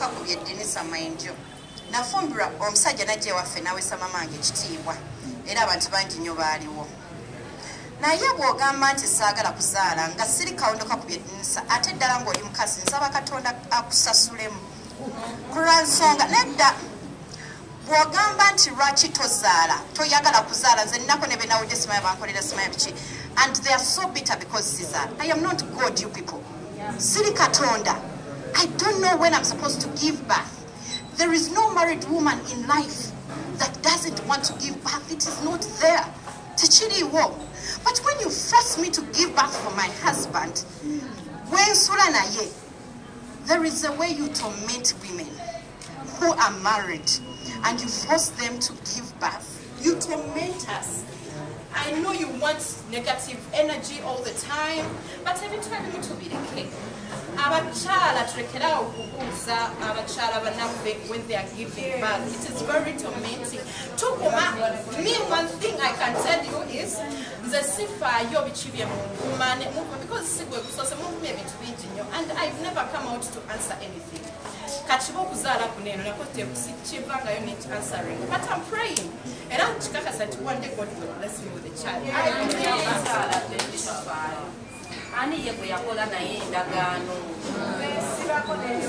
kakubya eddinisa mayinjo nafumbirwa omusajja najja ewaffe nawesa mamange ekitiibwa. Era abantu bangi nnyo baaliwo. Naye bw'ogamba nti saagala kuzaala nga siri kawondo kakubya eddinisa ate eddala ng'oli mukazi nsaba katonda akusasulemu. Ku lwansonga nedda. Bw'ogamba nti lwaki tozaala toyagala kuzaala nze nnako ne benawudde simaya bankolera simaya biki? And they are so bitter because sizaala. I am not god you people. Siri katonda I don't know when I'm supposed to give birth. There is no married woman in life that doesn't want to give birth. It is not there. Tekiriwo. But when you force me to give birth for my husband, wensula naye, there is a way you torment women who are married and you force them to give birth. You torment us. I know you want negative energy all the time, but every time you to be the tubireke abakyala tulekerawo okubuuza abakyala bannaffe when they are giving birth. It is very tormenting. Tukuma me one thing i can tell you is nze sifaayo biki bye muvuma because sigwe gusoose muvuma ebintu bingi nnyo and i've never come out to answer anything. Kakiba okuzaala kuno eno nako kivangayo net answering but i'm praying. Era kikakasa nti one day god will bless me with a child ani ye bwe yakola naye endagaano nange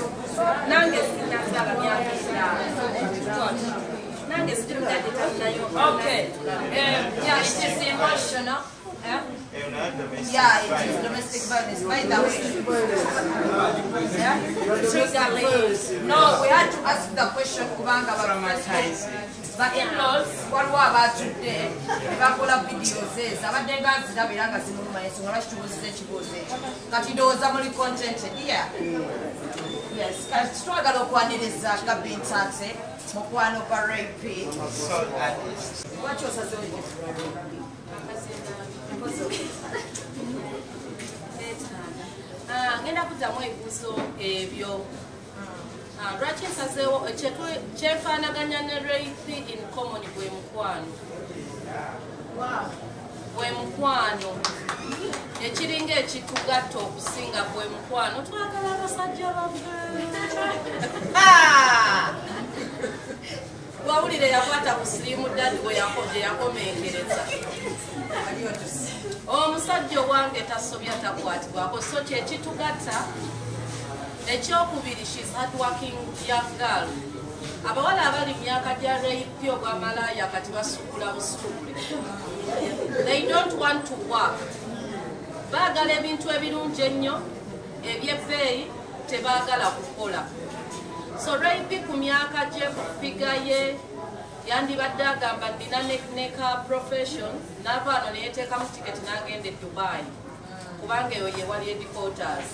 Okay. Um, yeah, it is emotional. Yeah? Yeah, it is domestic violence. The way, yeah? No, we had to ask the question kubanga ba in-laws waliwo abatudde ne bakola videos ezo abadde nga nzirabira nga zimuluma ensonga lwakitubuuziza ekibuuzo ekyo kati ndowooza muli content dia yes kati twagala okwaniriza gabintate mukwano gwa rape lwaki osazewo Ah, ngenda kuddamu ebibuuzo ebyo. Ah, lwaki nsazeewo kyefaanaganya ne rape in common bwe mukwano? Bwe mukwano. Ekiringa ekitugatta okusinga bwe mukwano twagala abasajja baffe wawulire yakwata ku siriimu dadi gye yakomenkereza omusajja owange tasobya takwatibwako so kyekitugatta ekyokubiri shes hardworking young girl. Abawala abali myaka gya raipi ogwamalaaya kati basukula busukule they don't want to work. Baagala ebintu ebirungi ennyo ebyebbeeyi tebaagala kukola so raipi ku myaka gye kufiga ye yandibadde agamba nnina neka profession navaano neyeteekamu tiketi n'agenda e dubai. Kubanga eyo yewali edicotas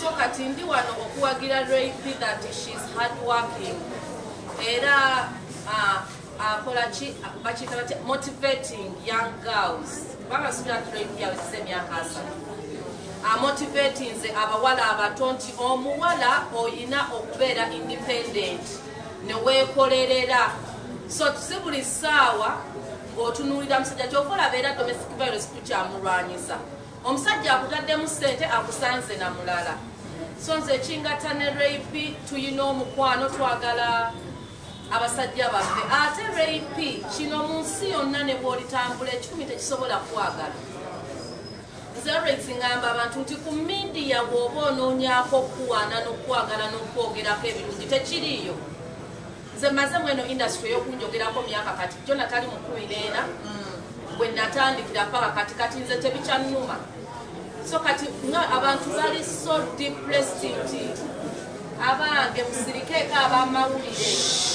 so kati ndi wano okuwagira rapi that shes hard working era ah, akola ki bakita batya motivating young girls. Kubanga sibira nti rapi yawezesa emyaka asatu amotivatinze abawala abato nti omuwala oyina okubeera independent neweekolerera so si buli ssaawa ng'otunuulira musajja kyova olaba era domestic violence tukyamulwanyisa. Omusajja akutaddemu ssente akusanze na mulala. So nze ekingatta ne rapi tuyina omukwano twagala abasajja baffe. Ate rapi kino mu nsi yonna ne bw'olitambula ekikumi tekisobola kwagala always ngamba abantu nti ku midiya bw'oba onoonyako okuwaana n'okwagala n'okwogerako ebirungi tekiriiyo. Nze maze mweno industry ey'okunjogerako myaka kati jo natali mukumi neena bwe natandikira paka kati kati nze tebikyannuma. So kati abantu bali so depressed nti abange musirikeeko abamawulire